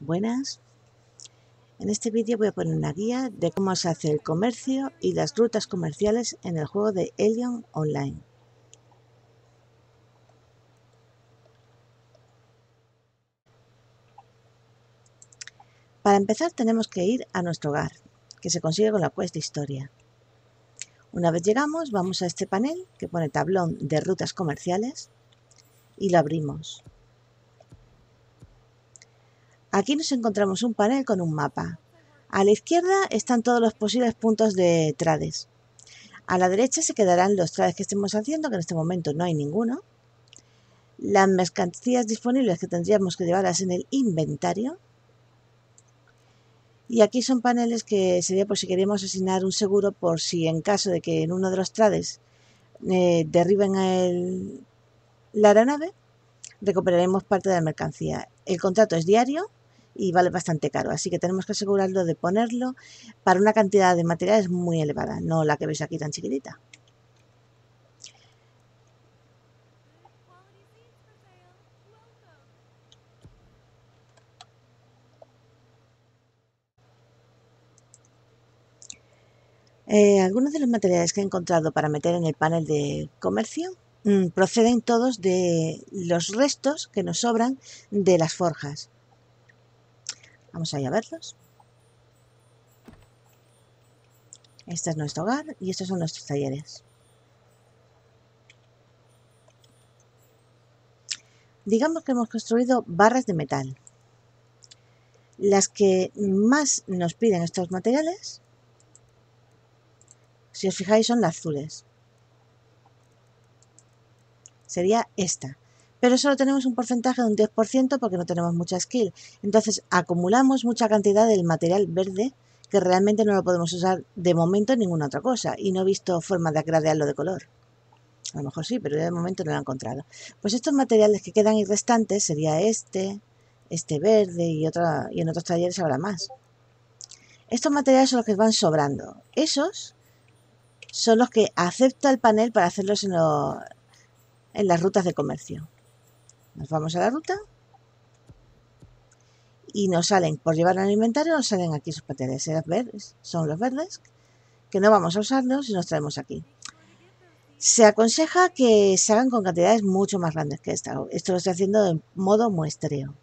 Buenas. En este vídeo voy a poner una guía de cómo se hace el comercio y las rutas comerciales en el juego de Elion Online. Para empezar tenemos que ir a nuestro hogar, que se consigue con la quest de historia. Una vez llegamos vamos a este panel que pone tablón de rutas comerciales y lo abrimos. Aquí nos encontramos un panel con un mapa. A la izquierda están todos los posibles puntos de trades. A la derecha se quedarán los trades que estemos haciendo, que en este momento no hay ninguno. Las mercancías disponibles que tendríamos que llevarlas en el inventario. Y aquí son paneles que sería por si queremos asignar un seguro por si en caso de que en uno de los trades eh, derriben la aeronave, recuperaremos parte de la mercancía. El contrato es diario y vale bastante caro, así que tenemos que asegurarlo de ponerlo para una cantidad de materiales muy elevada, no la que veis aquí tan chiquitita. Eh, algunos de los materiales que he encontrado para meter en el panel de comercio mm, proceden todos de los restos que nos sobran de las forjas. Vamos a verlos. Este es nuestro hogar y estos son nuestros talleres. Digamos que hemos construido barras de metal. Las que más nos piden estos materiales, si os fijáis, son las azules. Sería esta pero solo tenemos un porcentaje de un 10% porque no tenemos mucha skill. Entonces acumulamos mucha cantidad del material verde que realmente no lo podemos usar de momento en ninguna otra cosa y no he visto forma de gradearlo de color. A lo mejor sí, pero de momento no lo he encontrado. Pues estos materiales que quedan y restantes sería este, este verde y, otra, y en otros talleres habrá más. Estos materiales son los que van sobrando. Esos son los que acepta el panel para hacerlos en, en las rutas de comercio. Nos vamos a la ruta y nos salen, por llevar al inventario, nos salen aquí sus papeles. verdes, son los verdes, que no vamos a usarlos y nos traemos aquí. Se aconseja que se hagan con cantidades mucho más grandes que esta. Esto lo estoy haciendo en modo muestreo.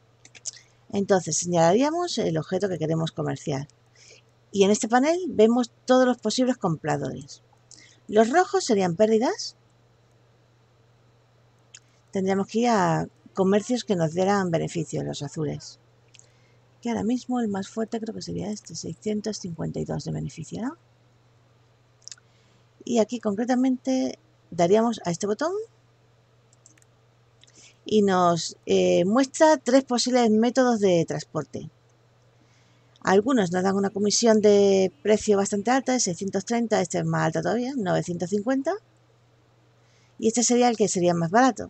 Entonces señalaríamos el objeto que queremos comerciar. Y en este panel vemos todos los posibles compradores. Los rojos serían pérdidas. Tendríamos que ir a comercios que nos dieran beneficios, los azules. Que ahora mismo el más fuerte creo que sería este, 652 de beneficio. Y aquí concretamente daríamos a este botón y nos eh, muestra tres posibles métodos de transporte. Algunos nos dan una comisión de precio bastante alta, de 630, este es más alta todavía, 950. Y este sería el que sería más barato,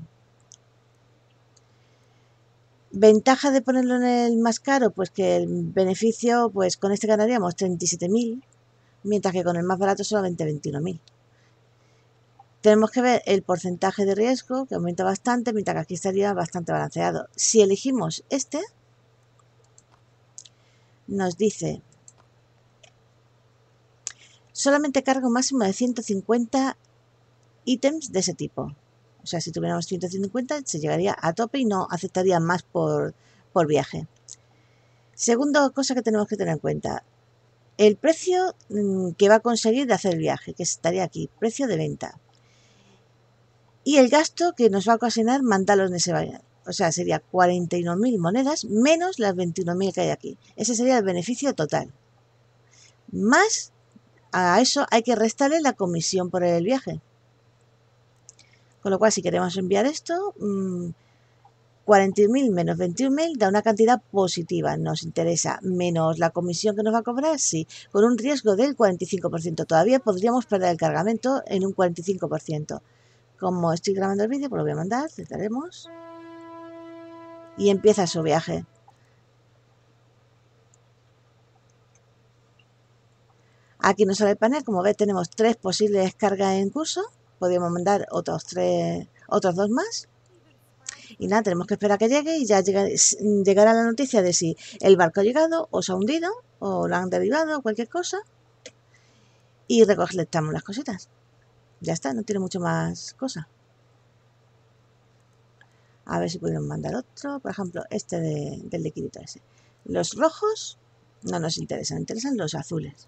Ventaja de ponerlo en el más caro, pues que el beneficio, pues con este ganaríamos 37.000, mientras que con el más barato solamente 21.000. Tenemos que ver el porcentaje de riesgo, que aumenta bastante, mientras que aquí estaría bastante balanceado. Si elegimos este, nos dice solamente carga un máximo de 150 ítems de ese tipo. O sea, si tuviéramos 150 se llegaría a tope y no aceptaría más por, viaje. Segunda cosa que tenemos que tener en cuenta. El precio mm, que va a conseguir de hacer el viaje, que estaría aquí, precio de venta. Y el gasto que nos va a ocasionar mandarlos en ese viaje. O sea, sería 41.000 monedas menos las 21.000 que hay aquí. Ese sería el beneficio total. Más a eso hay que restarle la comisión por el viaje. Con lo cual, si queremos enviar esto, 40.000 mm, menos 21.000 da una cantidad positiva. Nos interesa menos la comisión que nos va a cobrar, sí, con un riesgo del 45%. Todavía podríamos perder el cargamento en un 45%. Como estoy grabando el vídeo, pues lo voy a mandar, aceptaremos. Y empieza su viaje. Aquí nos sale el panel, como ve tenemos tres posibles cargas en curso podríamos mandar otros tres, otros dos más. Y nada, tenemos que esperar a que llegue y ya llegará la noticia de si el barco ha llegado o se ha hundido o lo han derribado o cualquier cosa. Y recolectamos las cositas. Ya está, no tiene mucho más cosa. A ver si podemos mandar otro. Por ejemplo, este del liquidito ese. Los rojos no nos interesan, interesan los azules.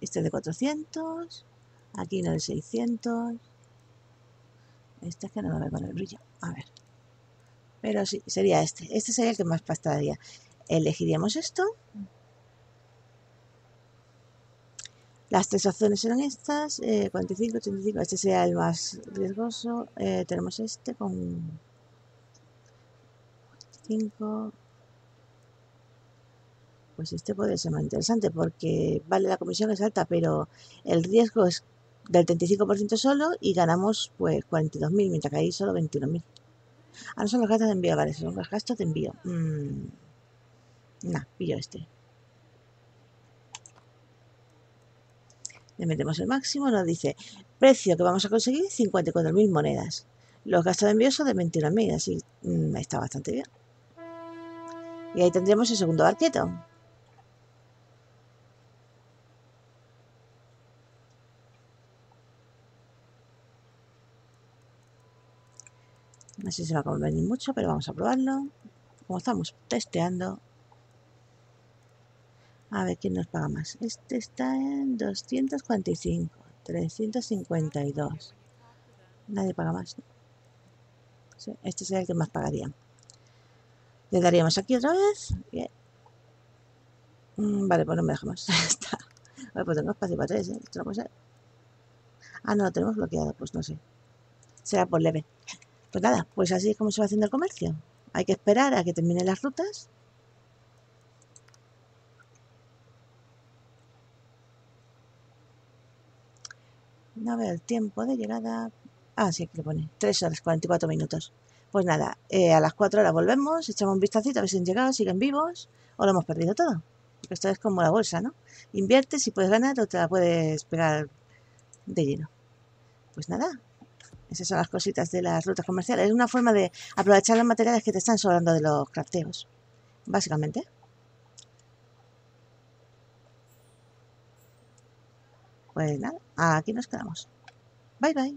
Este de 400. Aquí no de 600. Este es que no lo veo con el brillo. A ver. Pero sí, sería este. Este sería el que más pasta daría. Elegiríamos esto. Las tres opciones eran estas. 45, 85. Este sería el más riesgoso. Eh, tenemos este con 5. Pues este puede ser más interesante porque vale la comisión es alta, pero el riesgo es del 35% solo y ganamos pues 42.000, mientras que ahí solo 21.000. Ah, no son los gastos de envío, vale, son los gastos de envío. Mm. Nah, pillo este. Le metemos el máximo, nos dice precio que vamos a conseguir 54.000 monedas. Los gastos de envío son de 21.000, así mm, está bastante bien. Y ahí tendremos el segundo barquito. No sé si se va a convenir mucho, pero vamos a probarlo. Como estamos testeando. A ver quién nos paga más. Este está en 245, 352. Nadie paga más. este sería el que más pagaría. Le daríamos aquí otra vez. Bien. Mm, vale, pues no me dejamos. Está. Pues tengo espacio para tres, ¿eh? Ah, no, lo tenemos bloqueado, pues no sé. Será por leve. Pues nada, pues así es como se va haciendo el comercio. Hay que esperar a que terminen las rutas. No veo el tiempo de llegada. Ah, sí, aquí lo pone. 3 horas 44 minutos. Pues nada, eh, a las 4 horas volvemos, echamos un vistacito a ver si han llegado, siguen vivos o lo hemos perdido todo. Porque esto es como la bolsa, ¿no? Inviertes y puedes ganar o te la puedes pegar de lleno. Pues nada, esas son las cositas de las rutas comerciales. Es una forma de aprovechar los materiales que te están sobrando de los crafteos, básicamente. Pues nada, aquí nos quedamos. Bye bye.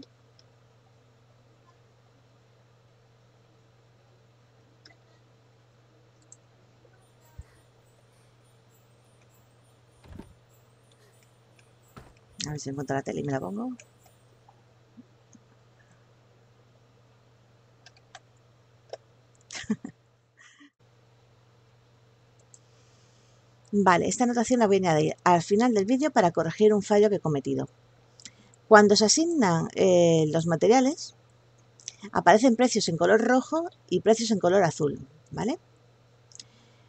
A ver si encuentro la tele y me la pongo. Vale, esta anotación la voy a añadir al final del vídeo para corregir un fallo que he cometido. Cuando se asignan eh, los materiales, aparecen precios en color rojo y precios en color azul, ¿vale?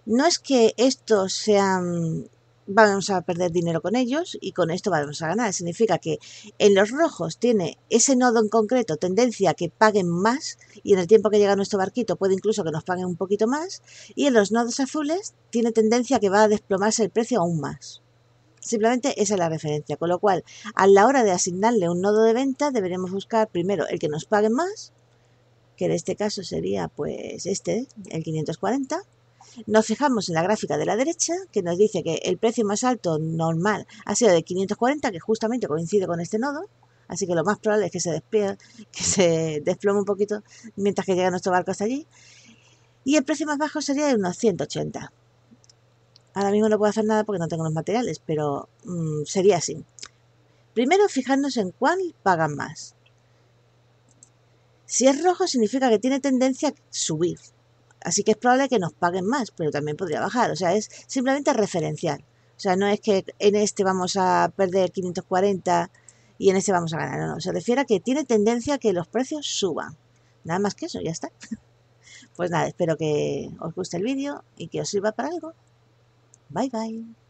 No es que estos sean vamos a perder dinero con ellos y con esto vamos a ganar. Significa que en los rojos tiene ese nodo en concreto tendencia a que paguen más y en el tiempo que llega nuestro barquito puede incluso que nos paguen un poquito más y en los nodos azules tiene tendencia a que va a desplomarse el precio aún más. Simplemente esa es la referencia, con lo cual a la hora de asignarle un nodo de venta deberemos buscar primero el que nos pague más, que en este caso sería pues este, el 540, nos fijamos en la gráfica de la derecha, que nos dice que el precio más alto normal ha sido de 540, que justamente coincide con este nodo. Así que lo más probable es que se que se desplome un poquito mientras que llega nuestro barco hasta allí. Y el precio más bajo sería de unos 180. Ahora mismo no puedo hacer nada porque no tengo los materiales, pero mm, sería así. Primero fijarnos en cuál pagan más. Si es rojo significa que tiene tendencia a subir. Así que es probable que nos paguen más, pero también podría bajar. O sea, es simplemente referencial. O sea, no es que en este vamos a perder 540 y en este vamos a ganar. No, no. Se refiere a que tiene tendencia a que los precios suban. Nada más que eso, ya está. Pues nada, espero que os guste el vídeo y que os sirva para algo. Bye bye.